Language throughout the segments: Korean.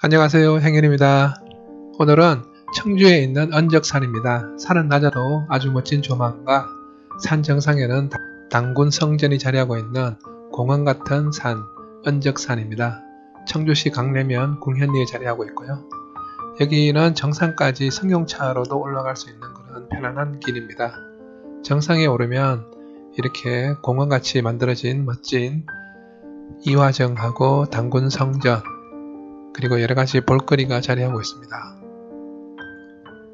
안녕하세요 행현입니다. 오늘은 청주에 있는 언적산입니다. 산은 낮아도 아주 멋진 조망과 산 정상에는 당군 성전이 자리하고 있는 공원 같은 산 언적산입니다. 청주시 강내면 궁현리에 자리하고 있고요. 여기는 정상까지 승용차로도 올라갈 수 있는 그런 편안한 길입니다. 정상에 오르면 이렇게 공원같이 만들어진 멋진 이화정하고 당군 성전 그리고 여러 가지 볼거리가 자리하고 있습니다.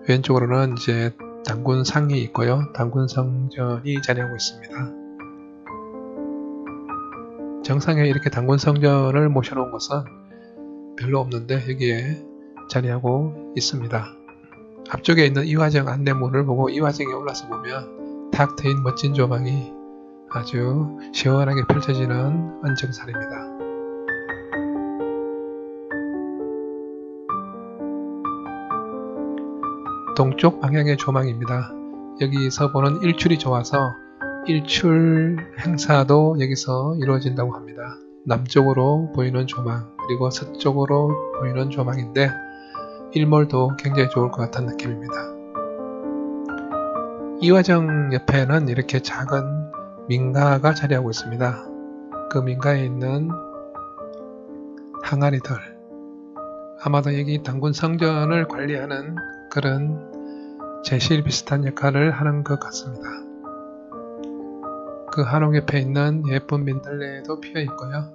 왼쪽으로는 이제 당군 상이 있고요. 당군 성전이 자리하고 있습니다. 정상에 이렇게 당군 성전을 모셔놓은 것은 별로 없는데 여기에 자리하고 있습니다. 앞쪽에 있는 이화정 안내문을 보고 이화정에 올라서 보면 탁 트인 멋진 조망이 아주 시원하게 펼쳐지는 언정산입니다. 동쪽 방향의 조망입니다. 여기서 보는 일출이 좋아서 일출 행사도 여기서 이루어진다고 합니다. 남쪽으로 보이는 조망 그리고 서쪽으로 보이는 조망인데 일몰도 굉장히 좋을 것 같은 느낌입니다. 이화정 옆에는 이렇게 작은 민가가 자리하고 있습니다. 그 민가에 있는 항아리들 아마도 여기 당군 성전을 관리하는 그런 제실 비슷한 역할을 하는 것 같습니다. 그 한옥 옆에 있는 예쁜 민들레도 피어 있고요.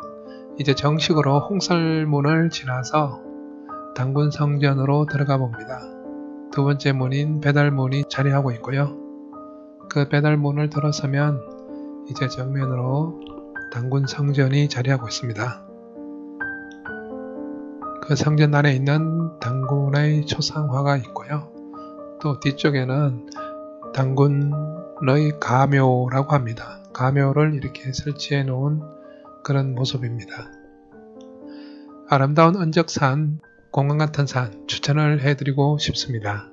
이제 정식으로 홍설문을 지나서 당군 성전으로 들어가 봅니다. 두 번째 문인 배달문이 자리하고 있고요. 그 배달문을 들어서면 이제 정면으로 당군 성전이 자리하고 있습니다. 그 성전 안에 있는 당군의 초상화가 있고요. 또 뒤쪽에는 당군의 가묘라고 합니다. 가묘를 이렇게 설치해 놓은 그런 모습입니다. 아름다운 언적산, 공간 같은 산 추천을 해드리고 싶습니다.